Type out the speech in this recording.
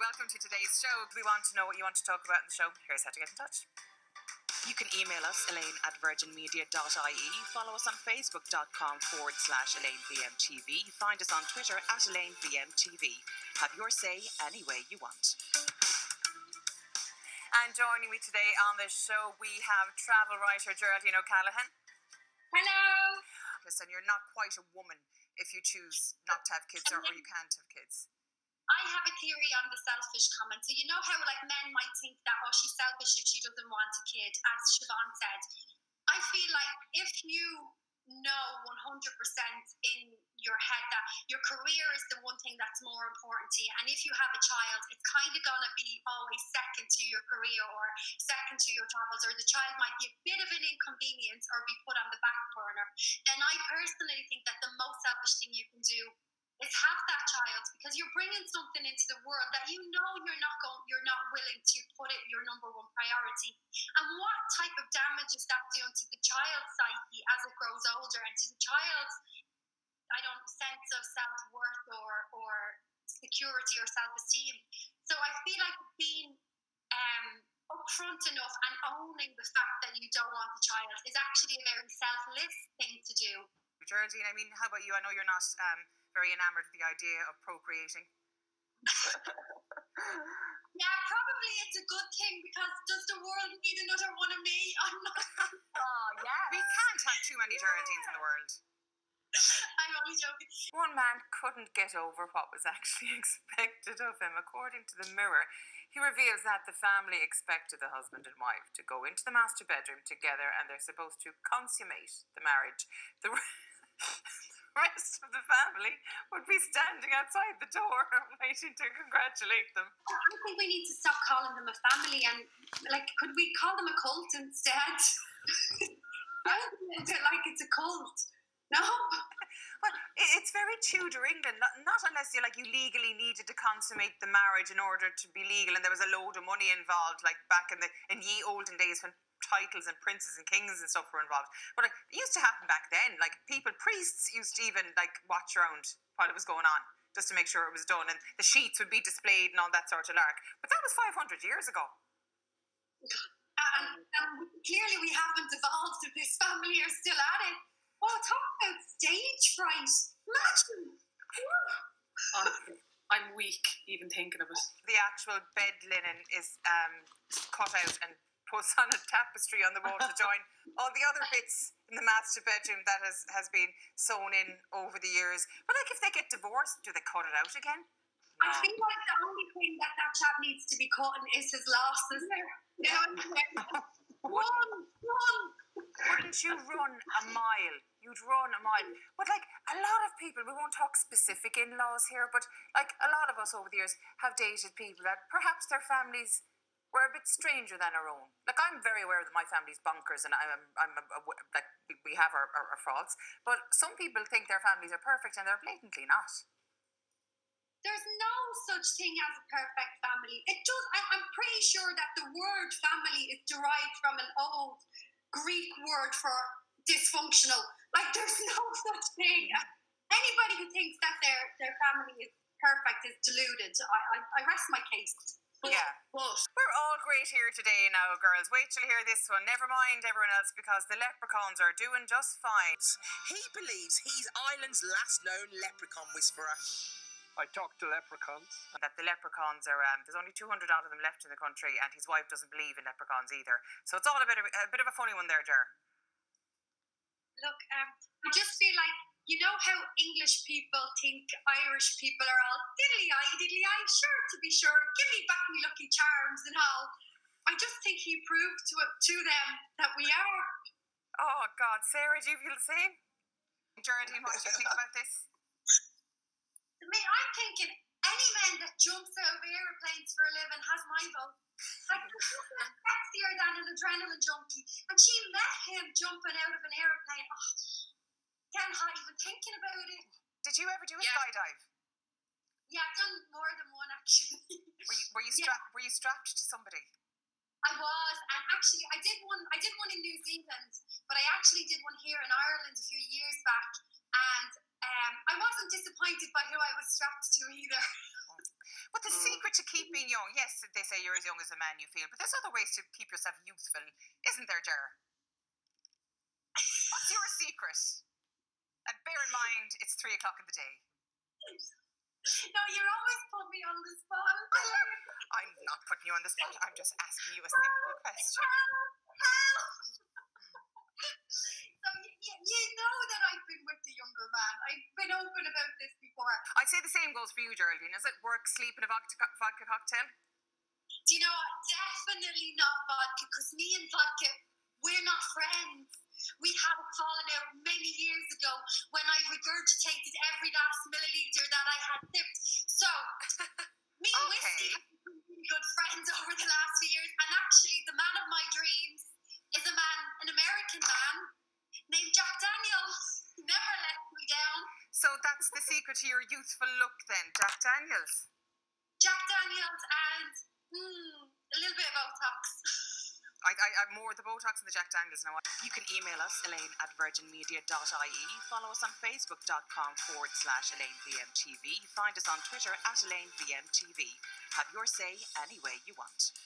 welcome to today's show. We want to know what you want to talk about in the show, here's how to get in touch. You can email us, elaine at virginmedia.ie. Follow us on facebook.com forward slash ElaineVMTV. Find us on Twitter at ElaineVMTV. Have your say any way you want. And joining me today on the show, we have travel writer Geraldine O'Callaghan. Hello. Listen, you're not quite a woman if you choose not to have kids or, or you can't have kids. I have a theory on the selfish comment. So you know how like men might think that oh she's selfish if she doesn't want a kid, as Siobhan said. I feel like if you know 100% in your head that your career is the one thing that's more important to you, and if you have a child, it's kind of gonna be always second to your career or second to your travels, or the child might be a bit of an inconvenience or be put on the back burner. And I personally think that the most selfish thing you can do is have that child because you're bringing something into the world that you know you're not going, you're not willing to put it your number one priority. And what type of damage is that doing to the child's psyche as it grows older and to the child's, I don't sense of self worth or or security or self esteem. So I feel like being um, upfront enough and owning the fact that you don't want the child is actually a very selfless thing to do. Geraldine, I mean, how about you? I know you're not um, very enamored with the idea of procreating. yeah, probably it's a good thing because does the world need another one of me? I'm not. oh, yeah. We can't have too many Geraldines in the world. I'm only joking. One man couldn't get over what was actually expected of him. According to the Mirror, he reveals that the family expected the husband and wife to go into the master bedroom together and they're supposed to consummate the marriage. The rest of the family would be standing outside the door waiting to congratulate them. I think we need to stop calling them a family and, like, could we call them a cult instead? like it's a cult. No. Well, it's very Tudor England. Not, not, unless you like you legally needed to consummate the marriage in order to be legal, and there was a load of money involved, like back in the in ye olden days when titles and princes and kings and stuff were involved. But like, it used to happen back then. Like people, priests used to even like watch around while it was going on just to make sure it was done, and the sheets would be displayed and all that sort of lark. But that was 500 years ago. And, and clearly, we haven't evolved this family are still at it. Oh, talk about stage fright. Imagine. I'm weak even thinking of it. The actual bed linen is um, cut out and puts on a tapestry on the wall to join all the other bits in the master bedroom that has, has been sewn in over the years. But like if they get divorced, do they cut it out again? No. I feel like the only thing that that chap needs to be cutting is his losses. Yeah. run, run. Wouldn't you run a mile? You'd run a mile. But like a lot of people, we won't talk specific in laws here, but like a lot of us over the years have dated people that perhaps their families we're a bit stranger than our own. Like I'm very aware that my family's bonkers, and I'm, I'm like we have our, our, our, faults. But some people think their families are perfect, and they're blatantly not. There's no such thing as a perfect family. It does. I, I'm pretty sure that the word family is derived from an old Greek word for dysfunctional. Like there's no such thing. Anybody who thinks that their their family is perfect is deluded. I, I, I rest my case. Yeah. But we're all great here today now, girls. Wait till you hear this one. Never mind everyone else because the leprechauns are doing just fine. He believes he's Ireland's last known leprechaun whisperer. I talk to leprechauns. That the leprechauns are, um, there's only 200 out of them left in the country, and his wife doesn't believe in leprechauns either. So it's all a bit of a bit of a funny one there, Ger. Look, um, I just feel like you know how English people think Irish people are all diddly eye, diddly eye, sure to be sure, give me back me lucky charms and all. I just think he proved to to them that we are. Oh God, Sarah, do you feel the same? Geraldine, what do you think about this? To me, I'm thinking any man that jumps out of airplanes for a living has my vote. Like there's nothing sexier than an adrenaline junkie, and she met him jumping out of an airplane. Oh, can't even thinking about it. Did you ever do a yeah. skydive? Yeah, I've done more than one actually. Were you were you, stra- yeah. were you strapped to somebody? I was, and actually, I did one. I did one in New Zealand, but I actually did one here in Ireland a few years back, and um, I wasn't disappointed by who I was strapped to either. But the secret to keeping young, yes, they say you're as young as a man you feel, but there's other ways to keep yourself youthful, isn't there, Jar? What's your secret? And bear in mind, it's three o'clock in the day. No, you're always putting me on the spot. I'm not putting you on the spot. I'm just asking you a simple question. Help! help. so you, you, you know that I've been with the younger man. I've been open about this before. I'd say the same goes for you, Geraldine. Is it work, sleep, and a vodka, vodka cocktail? Do you know what? Definitely not vodka, because me and vodka, we're not friends. We had a falling out many years ago when I regurgitated every last milliliter that I had sipped. So, me and whiskey Okay. really good friends over the last few years. And actually, the man of my dreams is a man, an American man named Jack Daniels. Never let me down. So that's the secret to your youthful look, then, Jack Daniels. Jack Daniels and hmm, a little bit of Botox. I, I, I'm more the Botox and the Jack Daniels now. You can email us, elaine at virginmedia.ie. Follow us on facebook.com forward slash ElaineVMTV. Find us on Twitter at ElaineVMTV. Have your say any way you want.